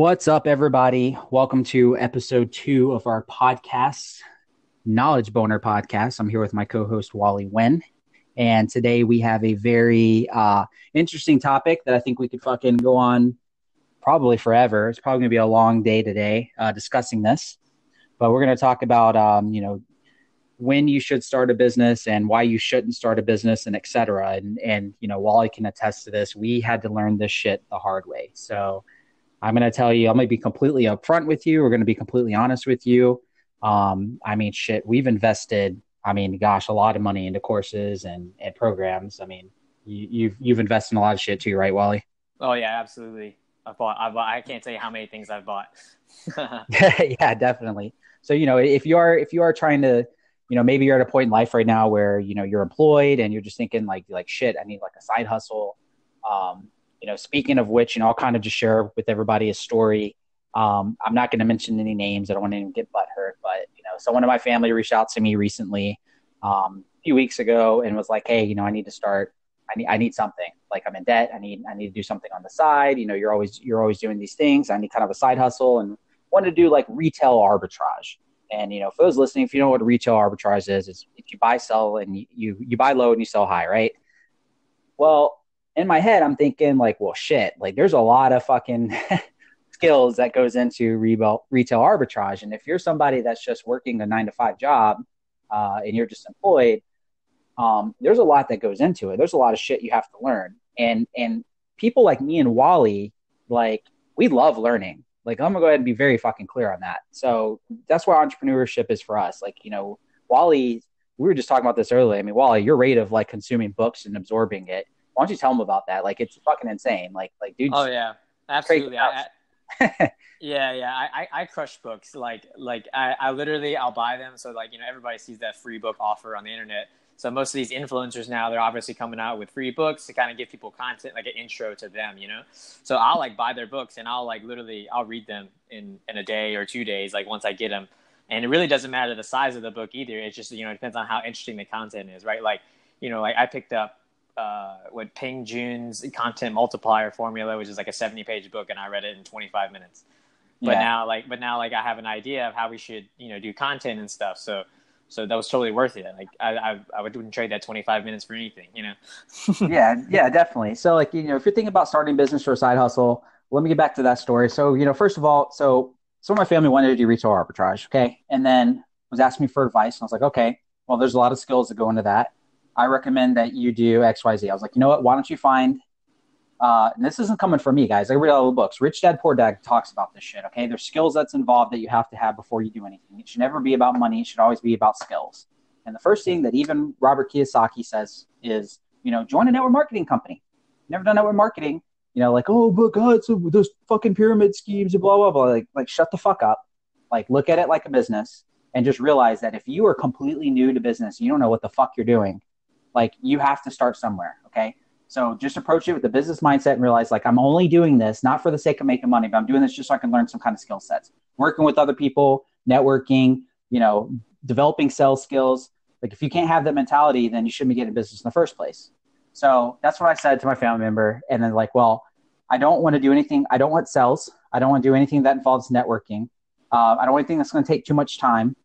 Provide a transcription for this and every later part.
What's up, everybody? Welcome to episode two of our podcast, Knowledge Boner Podcast. I'm here with my co host, Wally Nguyen. And today we have a very uh, interesting topic that I think we could fucking go on probably forever. It's probably going to be a long day today uh, discussing this. But we're going to talk about, um, you know, when you should start a business and why you shouldn't start a business and et cetera. And, and, you know, Wally can attest to this. We had to learn this shit the hard way. So, I'm going to tell you, I'm going to be completely upfront with you. We're going to be completely honest with you. Um, I mean, shit, we've invested, I mean, gosh, a lot of money into courses and, and programs. I mean, you, you've, you've invested in a lot of shit too, right, Wally? Oh yeah, absolutely. I bought, I bought, I can't tell you how many things I've bought. yeah, definitely. So, you know, if you are, if you are trying to, you know, maybe you're at a point in life right now where, you know, you're employed and you're just thinking like, like shit, I need like a side hustle. Um, you know, speaking of which, you know, I'll kind of just share with everybody a story. Um, I'm not going to mention any names. I don't want to get butt hurt, but you know, someone in my family reached out to me recently, um, a few weeks ago, and was like, "Hey, you know, I need to start. I need, I need something. Like I'm in debt. I need, I need to do something on the side. You know, you're always, you're always doing these things. I need kind of a side hustle, and wanted to do like retail arbitrage. And you know, for those listening, if you know what retail arbitrage is, it's if you buy, sell, and you, you, you buy low and you sell high, right? Well, in my head, I'm thinking like, well, shit, like there's a lot of fucking skills that goes into retail arbitrage. And if you're somebody that's just working a nine to five job uh, and you're just employed, um, there's a lot that goes into it. There's a lot of shit you have to learn. And and people like me and Wally, like we love learning. Like I'm gonna go ahead and be very fucking clear on that. So that's why entrepreneurship is for us. Like you know, Wally, we were just talking about this earlier. I mean, Wally, your rate of like consuming books and absorbing it why don't you tell them about that? Like it's fucking insane. Like like dude. Oh yeah, absolutely. I, I, yeah, yeah. I, I, I crush books. Like like I, I literally I'll buy them. So like you know everybody sees that free book offer on the internet. So most of these influencers now they're obviously coming out with free books to kind of give people content like an intro to them, you know. So I'll like buy their books and I'll like literally I'll read them in in a day or two days like once I get them. And it really doesn't matter the size of the book either. It just you know it depends on how interesting the content is, right? Like you know like I picked up uh, what Ping Jun's content multiplier formula, which is like a 70 page book, and I read it in 25 minutes. But yeah. now, like, but now, like, I have an idea of how we should, you know, do content and stuff. So, so that was totally worth it. Like, I, I, I wouldn't trade that 25 minutes for anything, you know? yeah, yeah, definitely. So, like, you know, if you're thinking about starting a business or a side hustle, let me get back to that story. So, you know, first of all, so some of my family wanted to do retail arbitrage, okay, and then was asking me for advice, and I was like, okay, well, there's a lot of skills that go into that. I recommend that you do XYZ. I was like, you know what? Why don't you find, uh, and this isn't coming from me, guys. I read all the books. Rich Dad Poor Dad talks about this shit, okay? There's skills that's involved that you have to have before you do anything. It should never be about money. It should always be about skills. And the first thing that even Robert Kiyosaki says is, you know, join a network marketing company. Never done network marketing, you know, like, oh, but God, so those fucking pyramid schemes and blah, blah, blah. Like, like, shut the fuck up. Like, look at it like a business and just realize that if you are completely new to business, you don't know what the fuck you're doing, like you have to start somewhere. Okay. So just approach it with the business mindset and realize like I'm only doing this not for the sake of making money, but I'm doing this just so I can learn some kind of skill sets. Working with other people, networking, you know, developing sales skills. Like if you can't have that mentality, then you shouldn't be getting business in the first place. So that's what I said to my family member. And then like, well, I don't want to do anything. I don't want sales. I don't want to do anything that involves networking. Uh, I don't want anything that's going to take too much time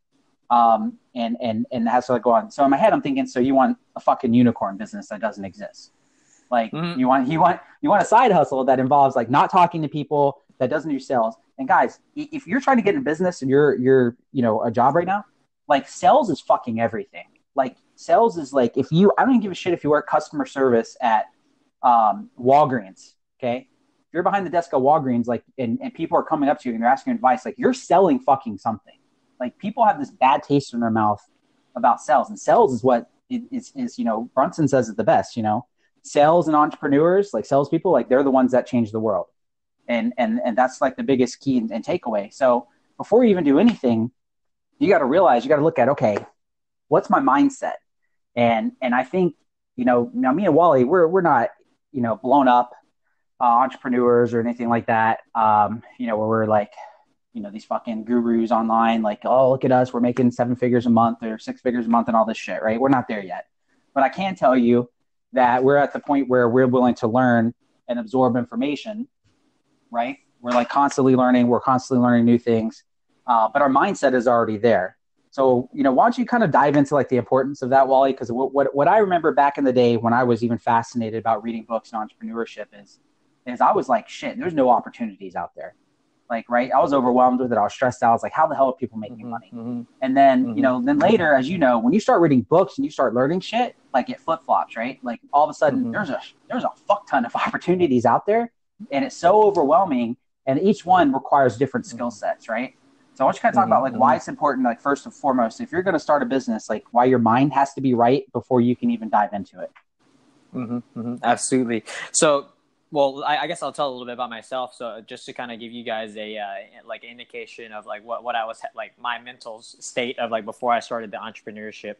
um, and and and has to go on. So in my head, I'm thinking, so you want a fucking unicorn business that doesn't exist? Like mm-hmm. you want you want you want a side hustle that involves like not talking to people that doesn't do sales. And guys, if you're trying to get in business and you're you're you know a job right now, like sales is fucking everything. Like sales is like if you I don't give a shit if you work customer service at um, Walgreens. Okay, if you're behind the desk at Walgreens, like and, and people are coming up to you and they're asking advice, like you're selling fucking something like people have this bad taste in their mouth about sales, and sales is what is is you know Brunson says is the best. You know, sales and entrepreneurs, like salespeople, like they're the ones that change the world, and and and that's like the biggest key and, and takeaway. So before you even do anything, you got to realize you got to look at okay, what's my mindset, and and I think you know now me and Wally, we're we're not you know blown up uh, entrepreneurs or anything like that. Um, you know where we're like you know these fucking gurus online like oh look at us we're making seven figures a month or six figures a month and all this shit right we're not there yet but i can tell you that we're at the point where we're willing to learn and absorb information right We're like constantly learning. We're constantly learning new things, uh, but our mindset is already there. So, you know, why don't you kind of dive into like the importance of that, Wally? Because what, what, what I remember back in the day when I was even fascinated about reading books and entrepreneurship is, is I was like, shit, there's no opportunities out there. Like, right. I was overwhelmed with it. I was stressed out. I was like, how the hell are people making mm-hmm, money? Mm-hmm. And then, mm-hmm. you know, then later, as you know, when you start reading books and you start learning shit, like it flip flops, right? Like all of a sudden mm-hmm. there's a, there's a fuck ton of opportunities out there and it's so overwhelming and each one requires different skill mm-hmm. sets, right? So I want you to kind of talk about like why mm-hmm. it's important, like first and foremost, if you're going to start a business, like why your mind has to be right before you can even dive into it. Absolutely. So, well, I, I, guess I'll tell a little bit about myself. So just to kind of give you guys a uh, like indication of like what what I was like my mental state of like before I started the entrepreneurship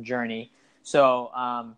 journey. So, um,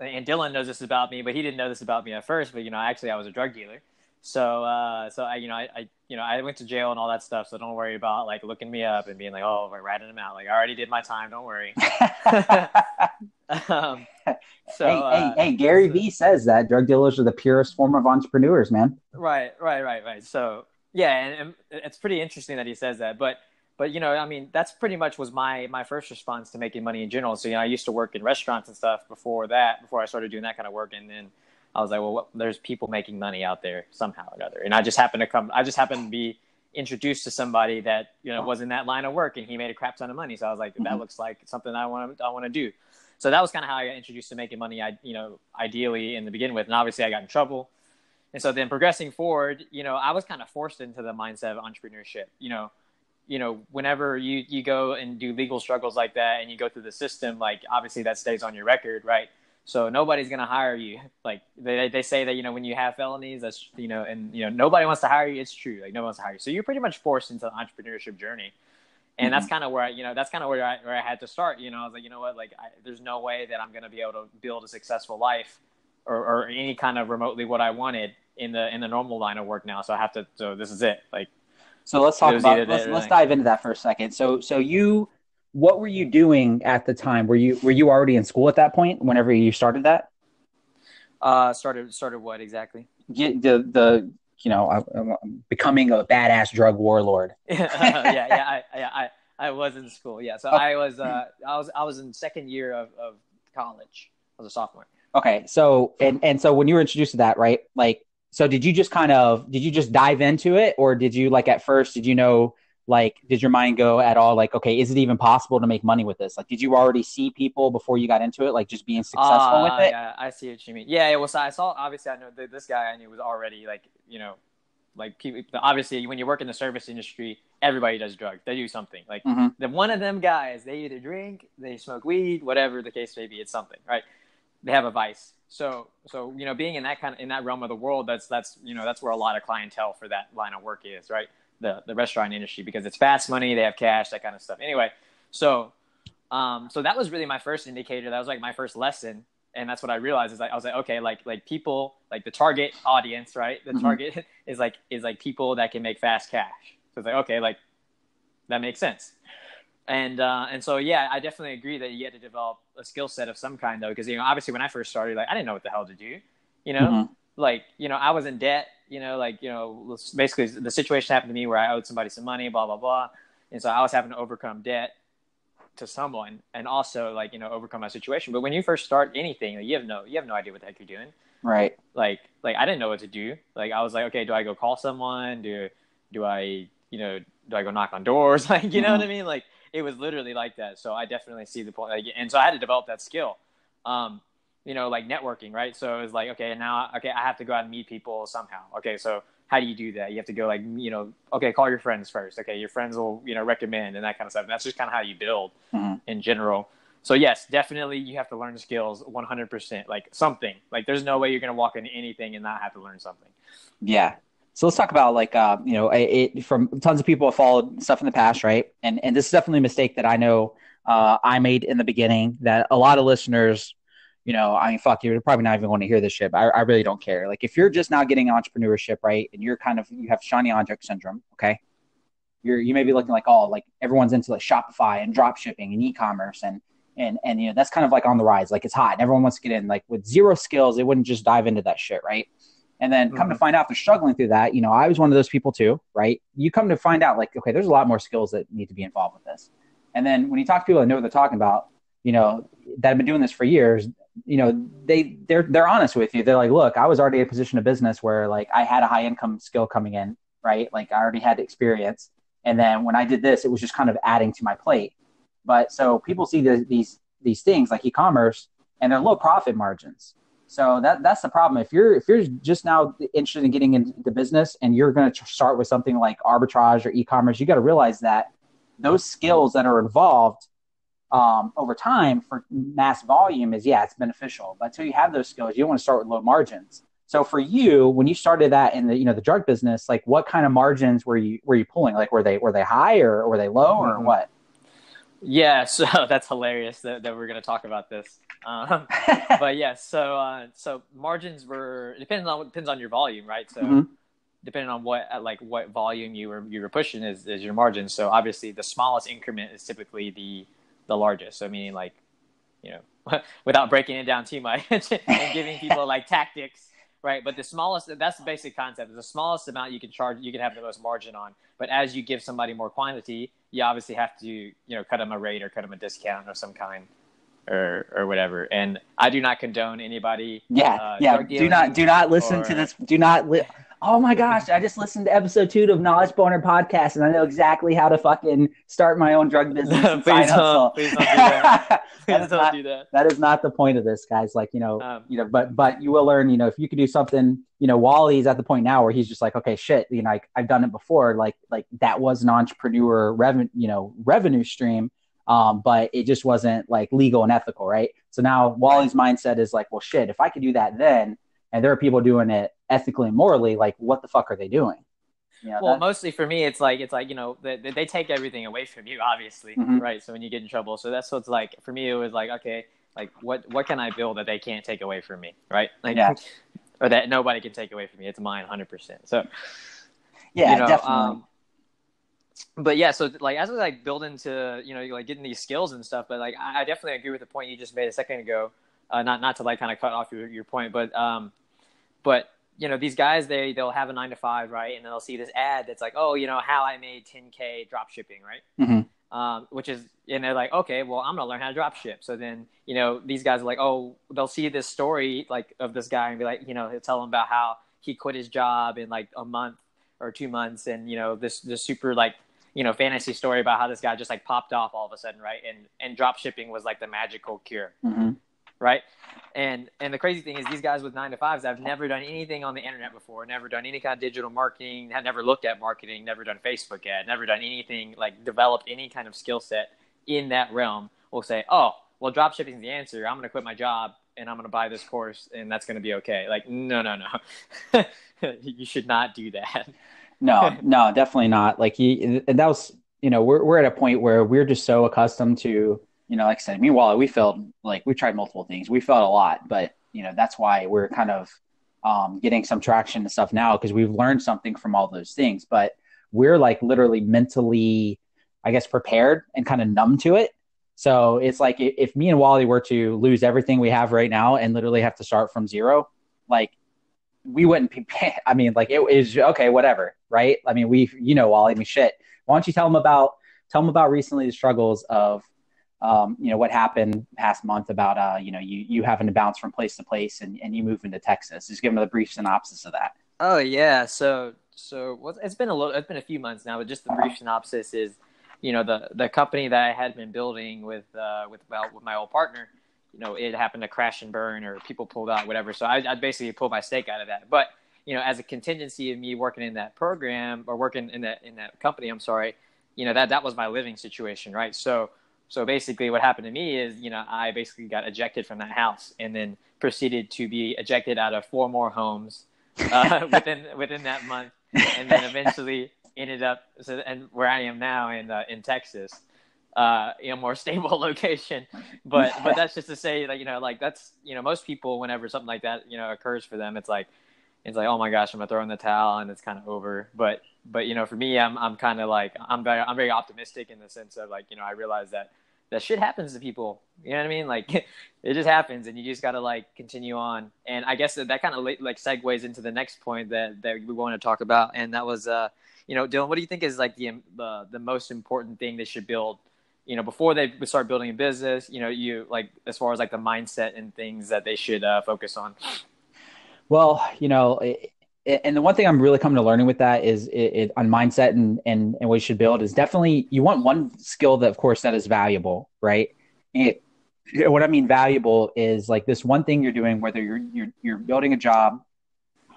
and Dylan knows this about me, but he didn't know this about me at first. But you know, actually, I was a drug dealer. So, uh, so I, you know, I, I, you know, I went to jail and all that stuff. So don't worry about like looking me up and being like, oh, we're ratting him out. Like I already did my time. Don't worry. um, so, hey, uh, hey, hey, Gary Vee says that drug dealers are the purest form of entrepreneurs, man. Right, right, right, right. So yeah, and, and it's pretty interesting that he says that, but but you know i mean that's pretty much was my my first response to making money in general so you know i used to work in restaurants and stuff before that before i started doing that kind of work and then I was like, well, what, there's people making money out there somehow or another, and I just happened to come. I just happened to be introduced to somebody that you know was in that line of work, and he made a crap ton of money. So I was like, that mm-hmm. looks like something I want to I want to do. So that was kind of how I got introduced to making money. I you know ideally in the begin with, and obviously I got in trouble. And so then progressing forward, you know, I was kind of forced into the mindset of entrepreneurship. You know, you know, whenever you you go and do legal struggles like that, and you go through the system, like obviously that stays on your record, right? So nobody's gonna hire you. Like they they say that you know when you have felonies, that's you know, and you know nobody wants to hire you. It's true. Like no one wants to hire you. So you're pretty much forced into the entrepreneurship journey, and mm-hmm. that's kind of where I, you know that's kind of where I where I had to start. You know, I was like, you know what, like I, there's no way that I'm gonna be able to build a successful life or, or any kind of remotely what I wanted in the in the normal line of work now. So I have to. So this is it. Like. So let's talk about let's, let's dive into that for a second. So so you what were you doing at the time? Were you were you already in school at that point? Whenever you started that? Uh, started started what exactly? Get the the you know I'm becoming a badass drug warlord. yeah, yeah, I, yeah, I I was in school. Yeah, so I was uh I was I was in second year of, of college. I was a sophomore. Okay, so and and so when you were introduced to that, right? Like, so did you just kind of did you just dive into it, or did you like at first did you know like did your mind go at all like okay is it even possible to make money with this? Like did you already see people before you got into it like just being successful uh, with it? yeah i see what you mean. Yeah it was i saw obviously i know this guy i knew was already like you know like people obviously when you work in the service industry everybody does drugs. They do something. Like mm-hmm. the one of them guys they either drink they smoke weed whatever the case may be it's something right? They have a vice. So so you know being in that kind of in that realm of the world that's that's you know that's where a lot of clientele for that line of work is right the the restaurant industry because it's fast money, they have cash, that kind of stuff. Anyway, so um, so that was really my first indicator. That was like my first lesson, and that's what I realized is like I was like, okay, like like people, like the target audience, right? The mm-hmm. target is like is like people that can make fast cash. So it's like okay, like that makes sense. And uh, and so yeah, I definitely agree that you had to develop a skill set of some kind though, because you know obviously when I first started, like I didn't know what the hell to do, you know, mm-hmm. like you know I was in debt you know, like, you know, basically the situation happened to me where I owed somebody some money, blah, blah, blah. And so I was having to overcome debt to someone and also like, you know, overcome my situation. But when you first start anything, like, you have no, you have no idea what the heck you're doing. Right. Like, like I didn't know what to do. Like, I was like, okay, do I go call someone? Do, do I, you know, do I go knock on doors? Like, you mm-hmm. know what I mean? Like, it was literally like that. So I definitely see the point. Like, and so I had to develop that skill. Um, you know, like networking, right? So it was like, okay, now, okay, I have to go out and meet people somehow. Okay, so how do you do that? You have to go like, you know, okay, call your friends first. Okay, your friends will, you know, recommend and that kind of stuff. And that's just kind of how you build mm-hmm. in general. So yes, definitely you have to learn skills 100%, like something. Like there's no way you're going to walk into anything and not have to learn something. Yeah. So let's talk about like, uh, you know, it, it, from tons of people have followed stuff in the past, right? And and this is definitely a mistake that I know uh, I made in the beginning that a lot of listeners you know, I mean, fuck, you're probably not even going to hear this shit, but I, I really don't care. Like, if you're just now getting entrepreneurship, right, and you're kind of, you have shiny object syndrome, okay? You're, you may be looking like, oh, like everyone's into like Shopify and drop shipping and e-commerce and, and, and, you know, that's kind of like on the rise. Like it's hot and everyone wants to get in. Like with zero skills, they wouldn't just dive into that shit, right? And then come mm-hmm. to find out they're struggling through that. You know, I was one of those people too, right? You come to find out like, okay, there's a lot more skills that need to be involved with this. And then when you talk to people that know what they're talking about, you know, that have been doing this for years, you know, they they're they're honest with you. They're like, look, I was already in a position of business where like I had a high income skill coming in, right? Like I already had experience. And then when I did this, it was just kind of adding to my plate. But so people see the, these these things like e-commerce and they're low profit margins. So that that's the problem. If you're if you're just now interested in getting into the business and you're going to start with something like arbitrage or e-commerce, you got to realize that those skills that are involved um, over time for mass volume is yeah, it's beneficial. But until you have those skills, you don't want to start with low margins. So for you, when you started that in the you know the drug business, like what kind of margins were you were you pulling? Like were they were they high or were they low or mm-hmm. what? Yeah, so that's hilarious that, that we're going to talk about this. Um, but yeah, so uh, so margins were depends on depends on your volume, right? So mm-hmm. depending on what like what volume you were you were pushing is, is your margin. So obviously, the smallest increment is typically the the largest. So meaning like you know without breaking it down too much and giving people like tactics right? But the smallest, that's the basic concept. The smallest amount you can charge, you can have the most margin on. But as you give somebody more quantity, you obviously have to, you know, cut them a rate or cut them a discount of some kind, or or whatever. And I do not condone anybody. Yeah, uh, yeah. Do not do not listen or, to this. Do not. Li- oh my gosh, I just listened to episode two of Knowledge Boner podcast, and I know exactly how to fucking start my own drug business. please, don't, please don't do that. please don't not, do that. That is not the point of this, guys. Like you know, um, you know, but but you will learn. You know, if you could do something, you know, Wally's at the point now where he's just like, okay, shit, you know, like, I've done it before. Like like that was an entrepreneur revenue, you know, revenue stream. Um, but it just wasn't like legal and ethical, right? So now Wally's mindset is like, well, shit, if I could do that then, and there are people doing it ethically and morally, like what the fuck are they doing? You know, well, mostly for me, it's like it's like you know they, they take everything away from you, obviously, mm-hmm. right? So when you get in trouble, so that's what's like for me. It was like okay, like what what can I build that they can't take away from me, right? Like, yeah. or that nobody can take away from me. It's mine, hundred percent. So, yeah, you know, definitely. Um, but yeah, so like as we like building into you know like getting these skills and stuff, but like I, I definitely agree with the point you just made a second ago. Uh, not not to like kind of cut off your, your point, but um, but you know these guys they they'll have a nine to five right? And they'll see this ad that's like oh you know how i made 10k drop shipping right? Mm-hmm. um, which is and they're like okay well i'm gonna learn how to drop ship. So then you know these guys are like oh they'll see this story like of this guy and be like you know he'll tell them about how he quit his job in like a month or two months. And you know this this super like you know fantasy story about how this guy just like popped off all of a sudden right? And and drop shipping was like the magical cure. Mm-hmm right? And and the crazy thing is these guys with nine to fives have never done anything on the internet before, never done any kind of digital marketing, had never looked at marketing, never done Facebook ad, never done anything like developed any kind of skill set in that realm. Will say, oh, well, drop shipping is the answer. I'm going to quit my job and I'm going to buy this course and that's going to be okay. Like, no, no, no, you should not do that. no, no, definitely not. Like he, and that was, you know, we're we're at a point where we're just so accustomed to you know, like I said, meanwhile, we felt like we tried multiple things. We felt a lot, but you know, that's why we're kind of um, getting some traction and stuff now because we've learned something from all those things. But we're like literally mentally, I guess, prepared and kind of numb to it. So it's like if me and Wally were to lose everything we have right now and literally have to start from zero, like we wouldn't be. I mean, like it is okay, whatever, right? I mean, we, you know, Wally, I mean, shit. Why don't you tell them about tell them about recently the struggles of um, you know what happened past month about uh, you know you you having to bounce from place to place and, and you move into Texas. Just give them a brief synopsis of that. Oh yeah, so so it's been a little, it's been a few months now, but just the brief synopsis is, you know, the the company that I had been building with uh, with well with my old partner, you know, it happened to crash and burn or people pulled out, whatever. So I, I basically pulled my stake out of that. But you know, as a contingency of me working in that program or working in that in that company, I'm sorry, you know that that was my living situation, right? So so basically, what happened to me is, you know, I basically got ejected from that house and then proceeded to be ejected out of four more homes uh, within within that month, and then eventually ended up so and where I am now in uh, in Texas, uh, in a more stable location. But but that's just to say that you know, like that's you know, most people whenever something like that you know occurs for them, it's like it's like oh my gosh, I'm gonna throw in the towel and it's kind of over. But but you know, for me, I'm I'm kind of like I'm very I'm very optimistic in the sense of like you know I realize that that shit happens to people. You know what I mean? Like it just happens, and you just got to like continue on. And I guess that, that kind of like segues into the next point that that we want to talk about, and that was, uh, you know, Dylan, what do you think is like the the most important thing they should build? You know, before they start building a business, you know, you like as far as like the mindset and things that they should uh, focus on. Well, you know, and the one thing I'm really coming to learning with that is it, it, on mindset and, and and what you should build is definitely you want one skill that of course that is valuable, right? It, what I mean valuable is like this one thing you're doing, whether you're you're you're building a job,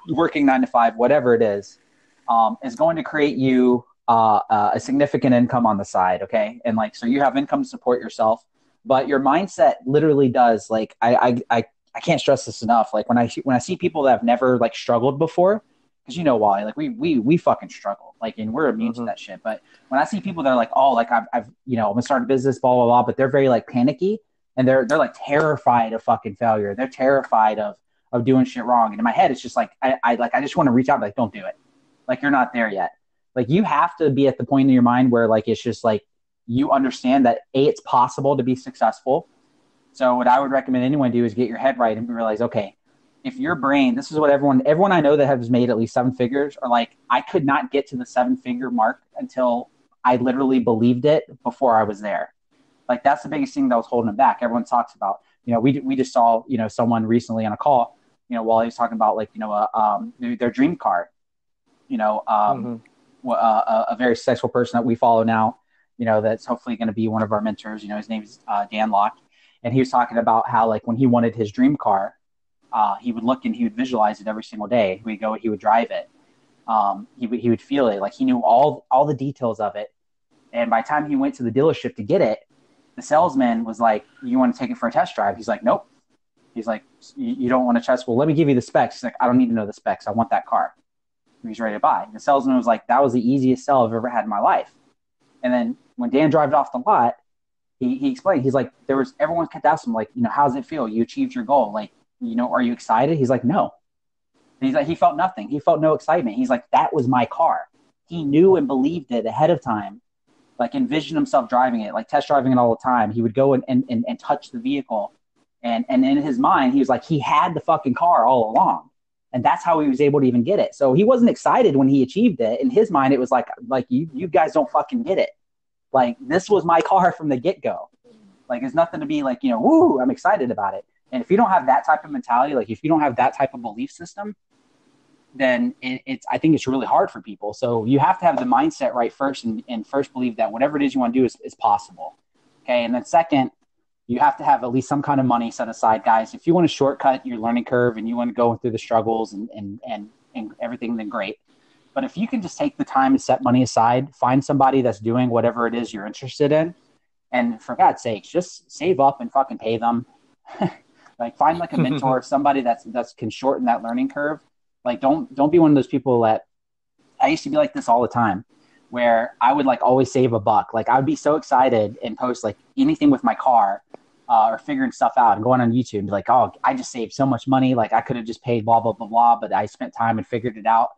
working nine to five, whatever it is, um, is going to create you uh, uh, a significant income on the side. Okay, and like so you have income to support yourself, but your mindset literally does like I I I I can't stress this enough. Like when I when I see people that have never like struggled before, because you know why? Like we we we fucking struggle. Like and we're immune mm-hmm. to that shit. But when I see people that are like, oh, like I've I've you know I'm gonna start a business, blah blah blah, but they're very like panicky and they're they're like terrified of fucking failure. They're terrified of of doing shit wrong. And in my head, it's just like I, I like I just want to reach out, like don't do it. Like you're not there yet. Like you have to be at the point in your mind where like it's just like you understand that a it's possible to be successful so what I would recommend anyone do is get your head right and realize, okay, if your brain, this is what everyone, everyone I know that has made at least seven figures are like, I could not get to the seven figure mark until I literally believed it before I was there. Like that's the biggest thing that was holding them back. Everyone talks about, you know, we we just saw, you know, someone recently on a call, you know, while he was talking about like, you know, uh, um, their dream car, you know, um, mm-hmm. uh, a, very successful person that we follow now, you know, that's hopefully going to be one of our mentors. You know, his name is uh, Dan Lok and he was talking about how like when he wanted his dream car, uh, he would look and he would visualize it every single day. He would go, he would drive it. Um, he would he would feel it like he knew all all the details of it. And by the time he went to the dealership to get it, the salesman was like, "You want to take it for a test drive?" He's like, "Nope." He's like, "You don't want to test? Well, let me give you the specs." He's like, "I don't need to know the specs. I want that car." He's ready to buy. The salesman was like, "That was the easiest sell I've ever had in my life." And then when Dan drove off the lot, he, he explained, he's like, there was, everyone kept asking him, like, you know, how does it feel? You achieved your goal. Like, you know, are you excited? He's like, no. And he's like, he felt nothing. He felt no excitement. He's like, that was my car. He knew and believed it ahead of time, like envisioned himself driving it, like test driving it all the time. He would go and, and, and, and touch the vehicle. And, and in his mind, he was like, he had the fucking car all along and that's how he was able to even get it. So he wasn't excited when he achieved it. In his mind, it was like, like you, you guys don't fucking get it. Like this was my car from the get go. Like there's nothing to be like, you know, woo, I'm excited about it. And if you don't have that type of mentality, like if you don't have that type of belief system, then it, it's I think it's really hard for people. So you have to have the mindset right first and, and first believe that whatever it is you want to do is, is possible. Okay. And then second, you have to have at least some kind of money set aside, guys. If you want to shortcut your learning curve and you want to go through the struggles and and and, and everything, then great. But if you can just take the time and set money aside, find somebody that's doing whatever it is you're interested in, and for God's sakes, just save up and fucking pay them. like find like a mentor, somebody that's that's can shorten that learning curve. Like don't don't be one of those people that I used to be like this all the time, where I would like always save a buck. Like I would be so excited and post like anything with my car. Uh, or figuring stuff out and going on YouTube and be like, oh, I just saved so much money. Like I could have just paid blah blah blah blah, but I spent time and figured it out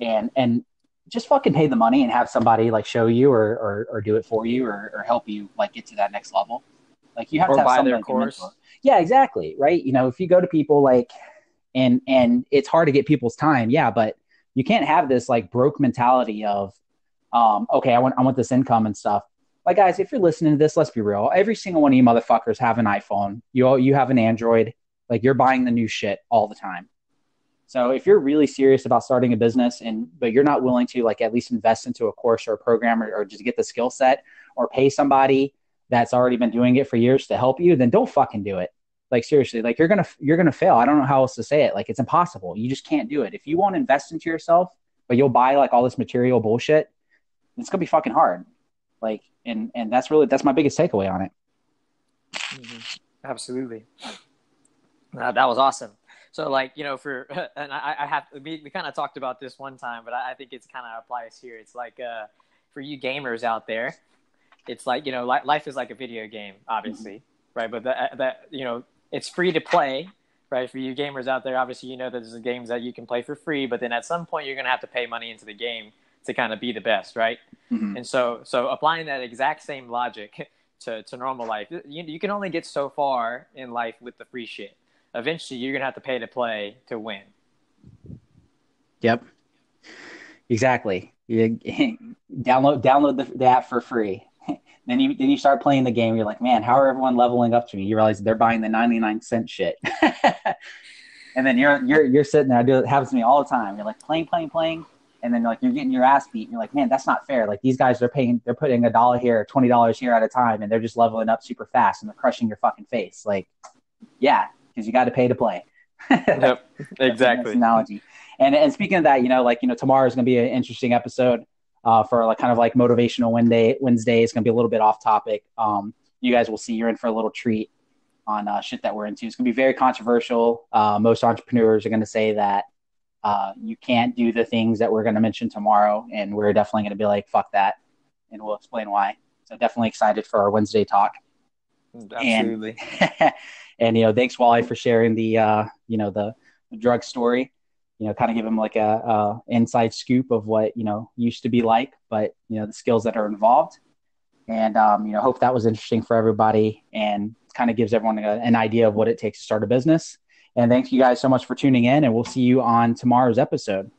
and and just fucking pay the money and have somebody like show you or or, or do it for you or, or help you like get to that next level. Like you have or to have buy their course. Yeah, exactly. Right. You know, if you go to people like and and it's hard to get people's time, yeah, but you can't have this like broke mentality of um, okay, I want I want this income and stuff. Like guys, if you're listening to this, let's be real. Every single one of you motherfuckers have an iPhone. You all you have an Android. Like you're buying the new shit all the time. So if you're really serious about starting a business and but you're not willing to like at least invest into a course or a program or, or just get the skill set or pay somebody that's already been doing it for years to help you, then don't fucking do it. Like seriously, like you're gonna you're gonna fail. I don't know how else to say it. Like it's impossible. You just can't do it. If you won't invest into yourself, but you'll buy like all this material bullshit, it's gonna be fucking hard. Like and and that's really that's my biggest takeaway on it. Mm-hmm. Absolutely. Uh, that was awesome. So like you know for and I, I have we, we kind of talked about this one time, but I, I think it's kind of applies here. It's like uh, for you gamers out there, it's like you know li- life is like a video game, obviously, mm-hmm. right? But that that you know it's free to play, right? For you gamers out there, obviously you know that there's games that you can play for free, but then at some point you're gonna have to pay money into the game to kind of be the best, right? Mm-hmm. And so so applying that exact same logic to, to normal life. You, you can only get so far in life with the free shit. Eventually, you're gonna have to pay to play to win. Yep. Exactly. You download download the, the app for free. then you then you start playing the game. You're like, man, how are everyone leveling up to me? You realize they're buying the 99 cent shit. and then you're you're you're sitting there. I do it happens to me all the time. You're like playing, playing, playing, and then like you're getting your ass beat. And you're like, man, that's not fair. Like these guys are paying, they're putting a dollar here, twenty dollars here at a time, and they're just leveling up super fast, and they're crushing your fucking face. Like, yeah, because you got to pay to play. yep, exactly. analogy. And and speaking of that, you know, like you know, tomorrow is going to be an interesting episode uh, for like kind of like motivational Wednesday. Wednesday is going to be a little bit off topic. Um, you guys will see. You're in for a little treat on uh, shit that we're into. It's going to be very controversial. Uh, most entrepreneurs are going to say that uh, you can't do the things that we're going to mention tomorrow, and we're definitely going to be like, "Fuck that," and we'll explain why. So definitely excited for our Wednesday talk. Absolutely. And, and you know, thanks Wally for sharing the uh, you know the, the drug story. You know, kind of give him like a, a inside scoop of what you know used to be like, but you know the skills that are involved. And um, you know, hope that was interesting for everybody, and kind of gives everyone a, an idea of what it takes to start a business. And thank you guys so much for tuning in, and we'll see you on tomorrow's episode.